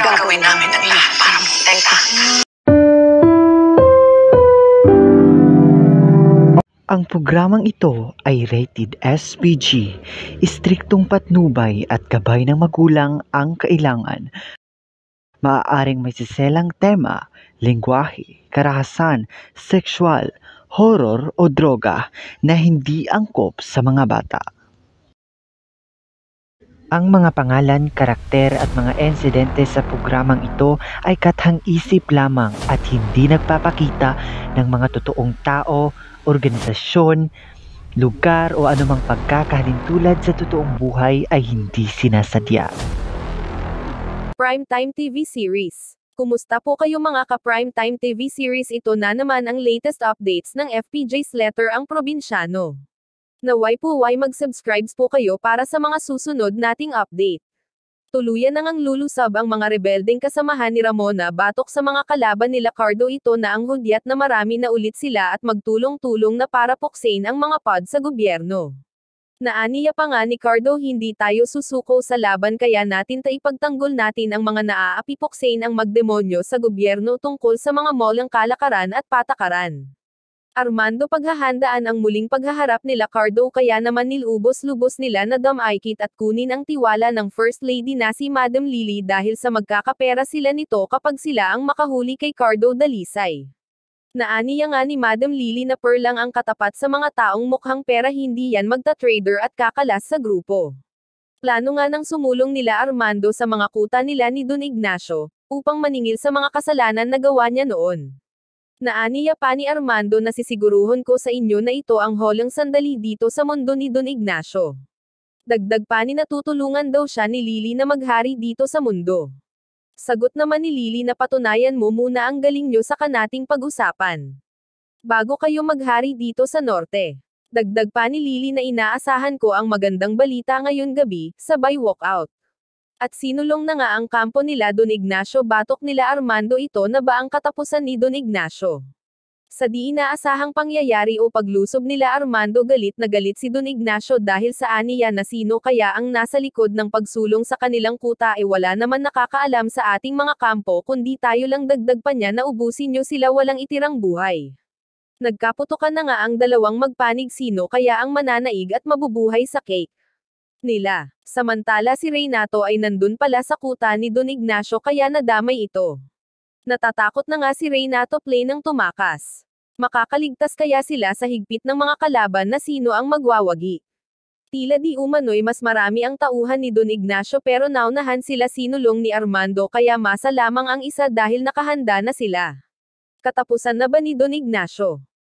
Gagawin namin ang lahat para maprotektahan ka. Ang programang ito ay rated SPG. Istriktong patnubay at gabay ng magulang ang kailangan. Maaaring may siselang tema, lingwahe, karahasan, sexual, horror o droga na hindi angkop sa mga bata. Ang mga pangalan, karakter at mga insidente sa programang ito ay kathang-isip lamang at hindi nagpapakita ng mga totoong tao, organisasyon, lugar o anumang pagkakahalintulad sa totoong buhay ay hindi sinasadya. Primetime TV series. Kumusta po kayo mga ka-Primetime TV series ito na naman ang latest updates ng FPJ's letter ang probinsyano. Naway po why mag-subscribes po kayo para sa mga susunod nating update. Tuluyan nang ang lulusab ang mga rebeldeng kasamahan ni Ramona batok sa mga kalaban nila Cardo ito na ang hudyat na marami na ulit sila at magtulong-tulong na para puksain ang mga pod sa gobyerno. Naaniya pa nga ni Cardo hindi tayo susuko sa laban kaya natin taipagtanggol natin ang mga naaapi puksain ang magdemonyo sa gobyerno tungkol sa mga molang kalakaran at patakaran. Armando paghahandaan ang muling paghaharap nila Cardo kaya naman nilubos-lubos nila na damaykit at kunin ang tiwala ng First Lady na si Madam Lily dahil sa magkakapera sila nito kapag sila ang makahuli kay Cardo Dalisay. Naaniya nga ni Madam Lily na per lang ang katapat sa mga taong mukhang pera hindi yan magta-trader at kakalas sa grupo. Plano nga nang sumulong nila Armando sa mga kuta nila ni Don Ignacio, upang maningil sa mga kasalanan na gawa niya noon. Naaniya pa ni Armando na sisiguruhon ko sa inyo na ito ang holang sandali dito sa mundo ni Don Ignacio. Dagdag pa ni natutulungan daw siya ni Lily na maghari dito sa mundo. Sagot naman ni Lily na patunayan mo muna ang galing nyo sa kanating pag-usapan. Bago kayo maghari dito sa norte. Dagdag pa ni Lily na inaasahan ko ang magandang balita ngayon gabi, sabay walkout. At sinulong na nga ang kampo nila Don Ignacio batok nila Armando ito na ba ang katapusan ni Don Ignacio. Sa di inaasahang pangyayari o paglusob nila Armando galit na galit si Don Ignacio dahil sa aniya na sino kaya ang nasa likod ng pagsulong sa kanilang kuta e wala naman nakakaalam sa ating mga kampo kundi tayo lang dagdag pa niya na ubusin nyo sila walang itirang buhay. Nagkaputukan na nga ang dalawang magpanig sino kaya ang mananaig at mabubuhay sa cake nila. Samantala si Reynato ay nandun pala sa kuta ni Don Ignacio kaya nadamay ito. Natatakot na nga si Reynato play ng tumakas. Makakaligtas kaya sila sa higpit ng mga kalaban na sino ang magwawagi. Tila di umano'y mas marami ang tauhan ni Don Ignacio pero naunahan sila sinulong ni Armando kaya masa lamang ang isa dahil nakahanda na sila. Katapusan na ba ni Don Ignacio?